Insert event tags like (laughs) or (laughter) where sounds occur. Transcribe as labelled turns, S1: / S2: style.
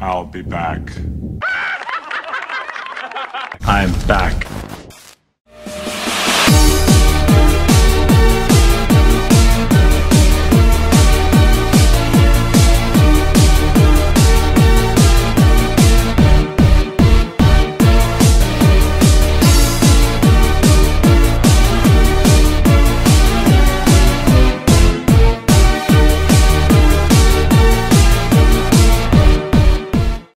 S1: I'll be back. (laughs) I'm back.